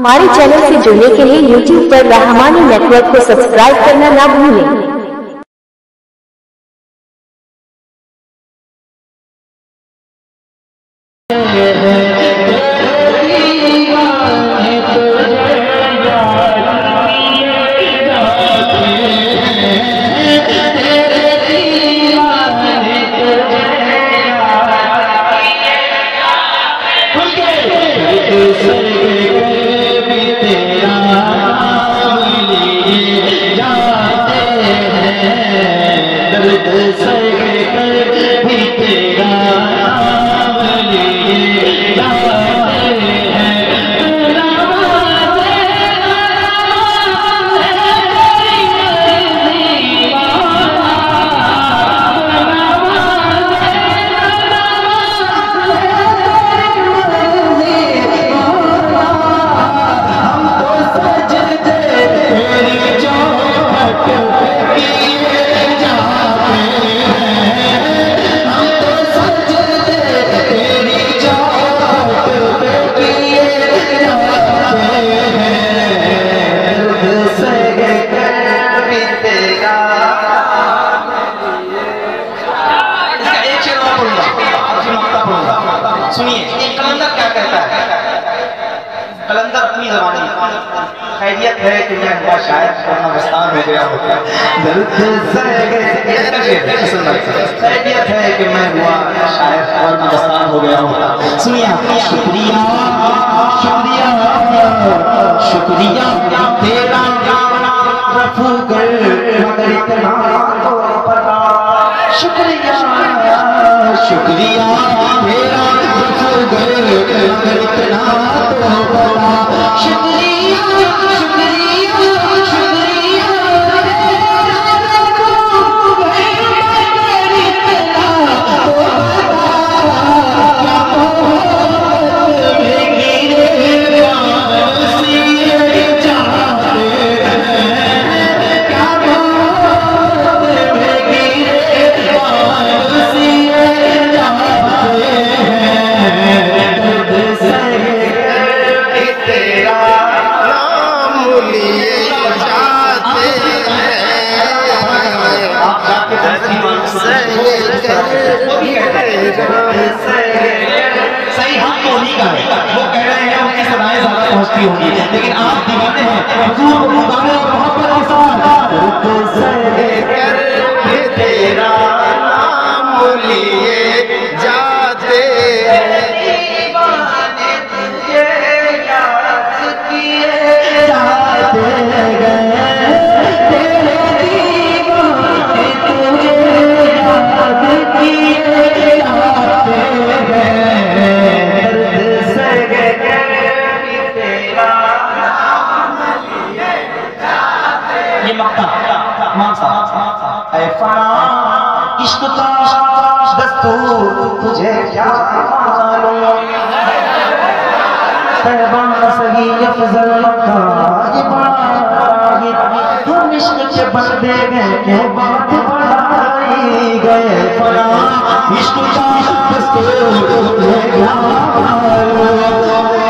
ہمارے چینل سے جڑنے کے لیے یوٹیوب پر رحمانی نیٹورک کو سبسکرائب کرنا نہ بھولیں۔ سنیے کلندر کیا کہتا ہے؟ کلندر اپنی زبانی۔ خیریت ہے کہ میں ہوا شاید ورنہ مستان ہو گیا ہوتا درد خیریت ہے کہ میں ہوا شاید ورنہ مستان ہو گیا ہوتا سنیے شکریہ۔ شکریہ۔ شکریہ، تیرا رفو کر۔ مگر اتنا تو پتا۔ شکریہ۔ شکریہ، تیرا رفو ادائیں زیادہ پہنچتی ہوں گی۔ لیکن آپ دیوانے ہیں۔ حضور کو گانے اور محبت کے ساتھ۔ درد سے کر تیرا مان صاحب اے فنا عشق کا دستور، تجھے کیا معلوم؟ پیغام صحیح افضل مکہ یہ بات ہم عشق کے بندے گئے کہ بات بڑھائی گئے۔ فنا عشق کا دستور، تجھے کیا معلوم؟